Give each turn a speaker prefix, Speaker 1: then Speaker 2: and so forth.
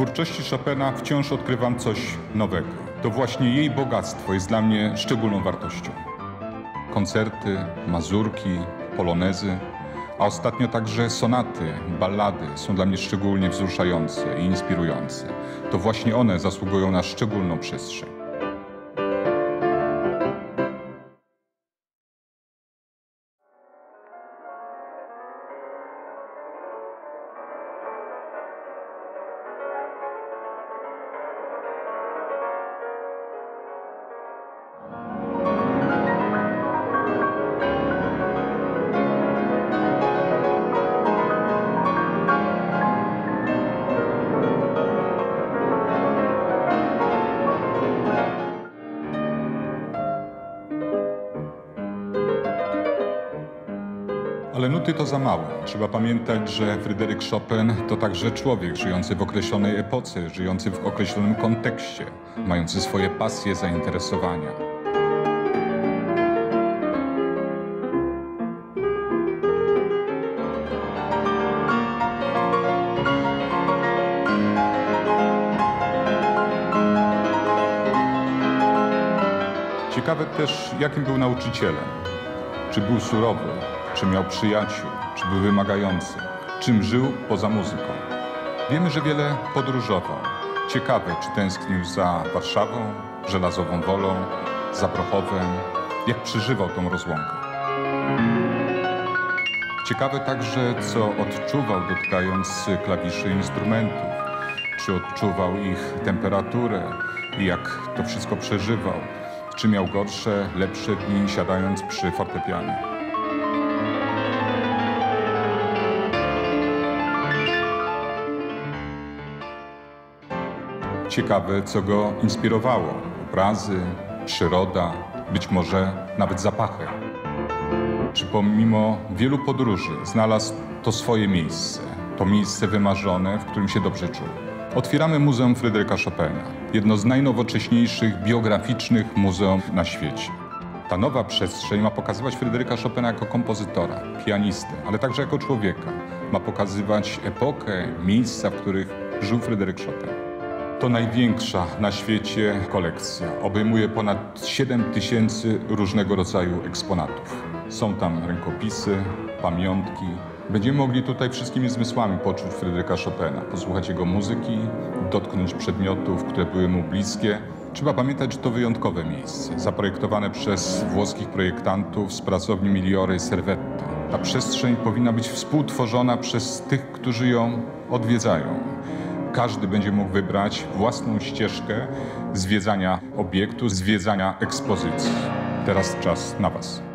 Speaker 1: twórczości Chopina wciąż odkrywam coś nowego. To właśnie jej bogactwo jest dla mnie szczególną wartością. Koncerty, mazurki, polonezy, a ostatnio także sonaty, ballady są dla mnie szczególnie wzruszające i inspirujące. To właśnie one zasługują na szczególną przestrzeń. Ale nuty to za mało. Trzeba pamiętać, że Fryderyk Chopin to także człowiek żyjący w określonej epoce, żyjący w określonym kontekście, mający swoje pasje, zainteresowania. Ciekawe też, jakim był nauczycielem. Czy był surowy, czy miał przyjaciół, czy był wymagający, czym żył poza muzyką. Wiemy, że wiele podróżował. Ciekawe, czy tęsknił za Warszawą, Żelazową Wolą, za Prochowem, jak przeżywał tą rozłąkę. Ciekawe także, co odczuwał dotykając klawiszy instrumentów, czy odczuwał ich temperaturę i jak to wszystko przeżywał, czy miał gorsze, lepsze dni siadając przy fortepianie. Ciekawe, co go inspirowało. Obrazy, przyroda, być może nawet zapachy. Czy pomimo wielu podróży znalazł to swoje miejsce, to miejsce wymarzone, w którym się dobrze czuł. Otwieramy Muzeum Fryderyka Chopina, jedno z najnowocześniejszych biograficznych muzeum na świecie. Ta nowa przestrzeń ma pokazywać Fryderyka Chopina jako kompozytora, pianistę, ale także jako człowieka. Ma pokazywać epokę, miejsca, w których żył Fryderyk Chopin. To największa na świecie kolekcja. Obejmuje ponad 7 tysięcy różnego rodzaju eksponatów. Są tam rękopisy, pamiątki. Będziemy mogli tutaj wszystkimi zmysłami poczuć Fryderyka Chopina, posłuchać jego muzyki, dotknąć przedmiotów, które były mu bliskie. Trzeba pamiętać, że to wyjątkowe miejsce, zaprojektowane przez włoskich projektantów z pracowni Migliore i Servetto. Ta przestrzeń powinna być współtworzona przez tych, którzy ją odwiedzają. Każdy będzie mógł wybrać własną ścieżkę zwiedzania obiektu, zwiedzania ekspozycji. Teraz czas na Was.